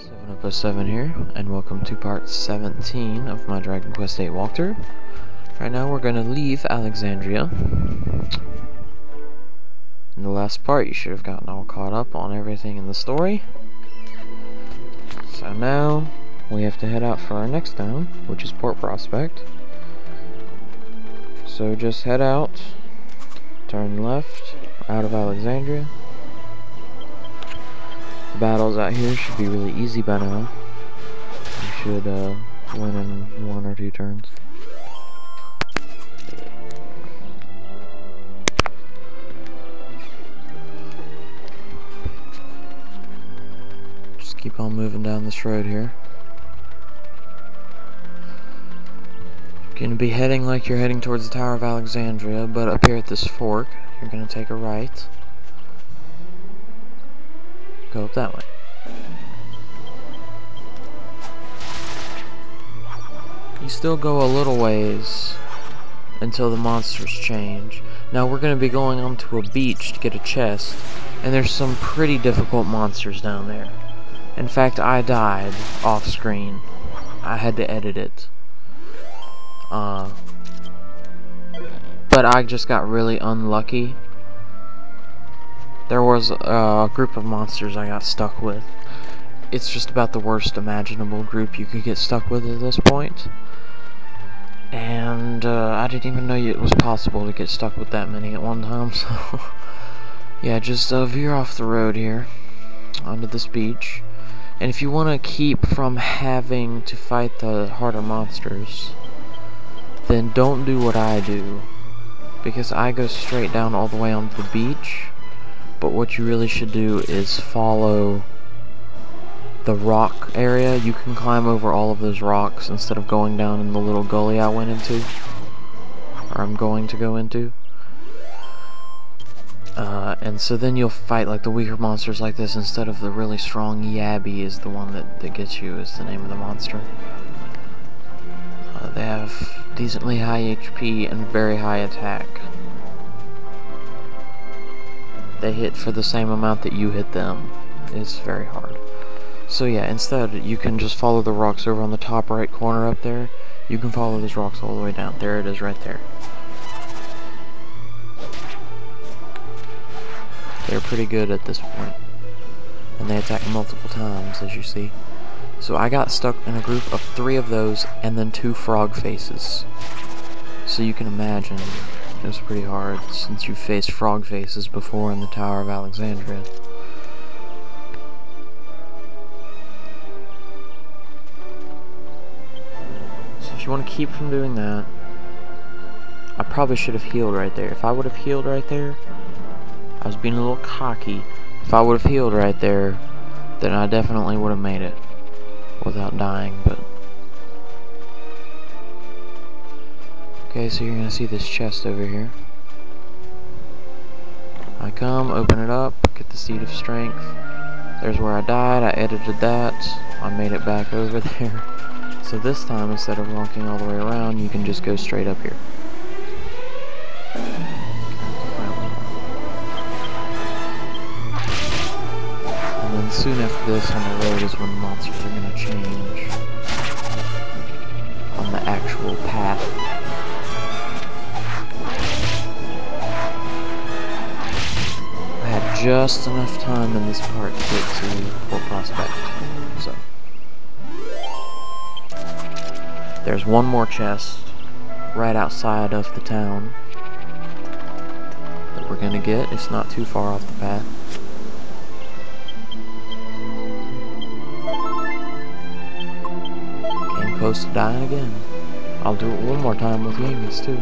7 of 7 here, and welcome to part 17 of my Dragon Quest VIII walkthrough. Right now we're gonna leave Alexandria. In the last part you should have gotten all caught up on everything in the story. So now we have to head out for our next town, which is Port Prospect. So just head out, turn left, out of Alexandria. The battles out here should be really easy by now. You should uh, win in one or two turns. Just keep on moving down this road here. Gonna be heading like you're heading towards the Tower of Alexandria, but up here at this fork, you're gonna take a right. Go up that way. You still go a little ways until the monsters change. Now we're going to be going onto a beach to get a chest, and there's some pretty difficult monsters down there. In fact, I died off screen. I had to edit it. Uh, but I just got really unlucky. There was a group of monsters I got stuck with. It's just about the worst imaginable group you could get stuck with at this point. And uh, I didn't even know it was possible to get stuck with that many at one time, so... yeah, just uh, veer off the road here onto this beach. And if you want to keep from having to fight the harder monsters, then don't do what I do. Because I go straight down all the way onto the beach, but what you really should do is follow the rock area. You can climb over all of those rocks instead of going down in the little gully I went into. Or I'm going to go into. Uh, and so then you'll fight like the weaker monsters like this instead of the really strong Yabby is the one that, that gets you is the name of the monster. Uh, they have decently high HP and very high attack. They hit for the same amount that you hit them. It's very hard. So yeah, instead you can just follow the rocks over on the top right corner up there. You can follow those rocks all the way down. There it is right there. They're pretty good at this point. And they attack multiple times, as you see. So I got stuck in a group of three of those, and then two frog faces. So you can imagine, it was pretty hard, since you faced frog faces before in the Tower of Alexandria. So if you want to keep from doing that, I probably should have healed right there. If I would have healed right there, I was being a little cocky. If I would have healed right there, then I definitely would have made it without dying, but... Okay, so you're gonna see this chest over here. I come, open it up, get the Seed of Strength. There's where I died, I edited that, I made it back over there. So this time, instead of walking all the way around, you can just go straight up here. And then soon after this on the road is when monsters are to change on the actual path. Just enough time in this part to get to Port Prospect, so. There's one more chest right outside of the town that we're gonna get. It's not too far off the path. Came close to dying again. I'll do it one more time with Yangus too.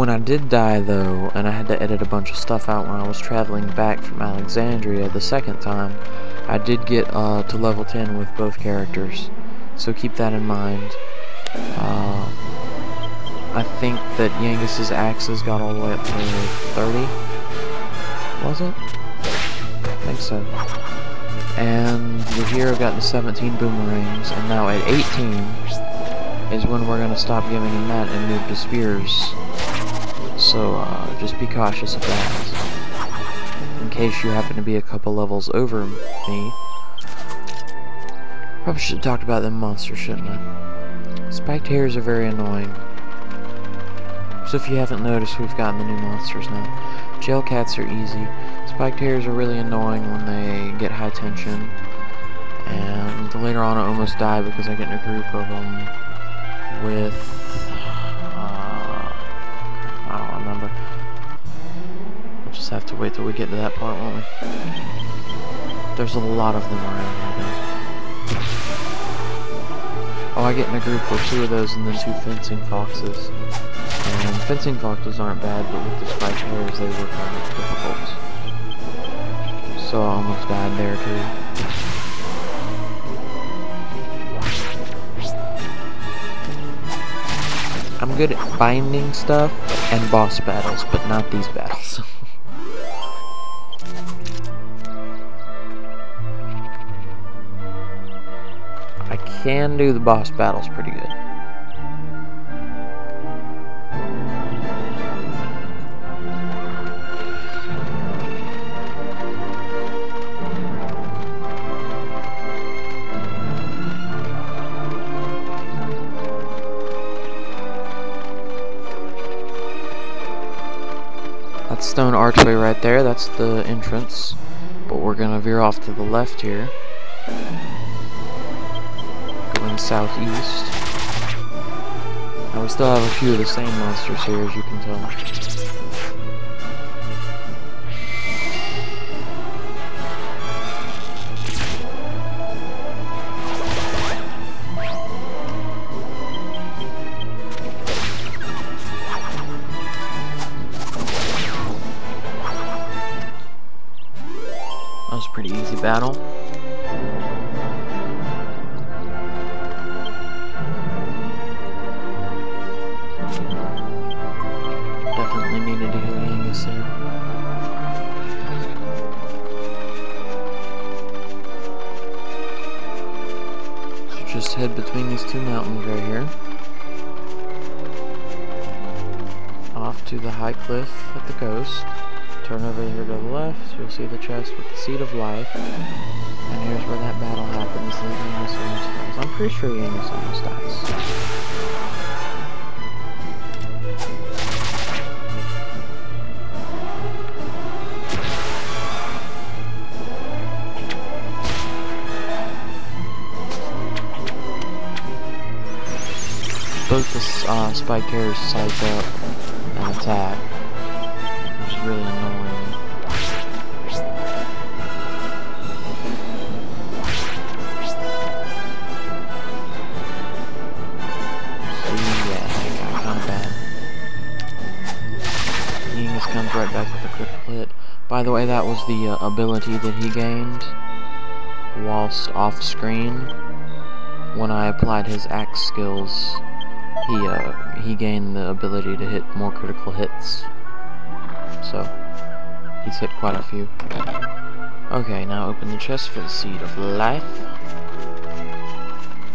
When I did die though, and I had to edit a bunch of stuff out when I was traveling back from Alexandria the second time, I did get uh, to level 10 with both characters, so keep that in mind. Uh, I think that Yangus's axes got all the way up to 30, was it? I think so. And the hero got the 17 boomerangs, and now at 18 is when we're going to stop giving him that and move to spears. So uh, just be cautious of that. In case you happen to be a couple levels over me. Probably should have talked about them monsters, shouldn't I? Spiked hares are very annoying. So if you haven't noticed, we've gotten the new monsters now. Jail cats are easy. Spiked hares are really annoying when they get high tension. And later on I almost die because I get in a group of them with... have to wait till we get to that part, won't we? There's a lot of them around here, Oh, I get in a group with two of those and then two fencing foxes. And fencing foxes aren't bad, but with the spiked hares, they were kind of difficult. So I almost died there too. I'm good at binding stuff and boss battles, but not these battles. can do the boss battles pretty good. That stone archway right there. That's the entrance. But we're going to veer off to the left here. Southeast. Now we still have a few of the same monsters here, as you can tell. Mountains right here. Off to the high cliff at the coast. Turn over here to the left, you'll see the chest with the Seed of Life. And here's where that battle happens. I'm pretty sure Yangus almost dies. Uh, spike carriers psych up and attack, which is really annoying. Yeah, that kind of bad. Yangus comes right back with a critical hit. By the way, that was the uh, ability that he gained whilst off screen. When I applied his axe skills, he uh, he gained the ability to hit more critical hits. So, he's hit quite a few. Okay, now open the chest for the Seed of Life.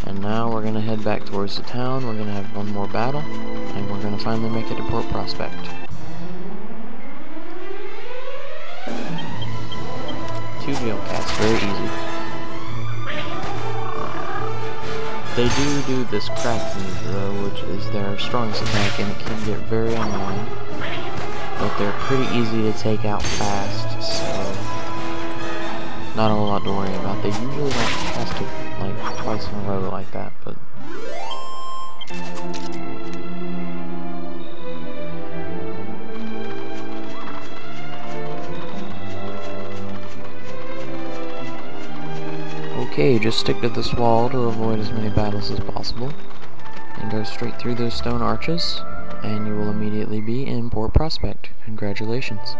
And now we're to head back towards the town. We're to have one more battle. And we're to finally make it to Port Prospect. two cats, very easy. They do do this craft move though, which is their strongest attack and it can get very annoying. But they're pretty easy to take out fast, so not a whole lot to worry about. They usually don't cast it like twice in a row like that, Okay, just stick to this wall to avoid as many battles as possible. And go straight through those stone arches, and you will immediately be in Port Prospect. Congratulations.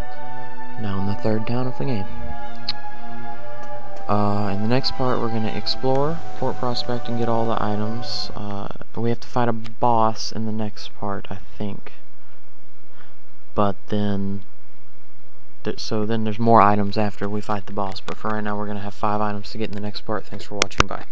Now in the third town of the game. Uh, in the next part, we're going to explore Port Prospect and get all the items. Uh, we have to fight a boss in the next part, I think. But then so then there's more items after we fight the boss. But for right now, we're going to have five items to get in the next part. Thanks for watching. Bye.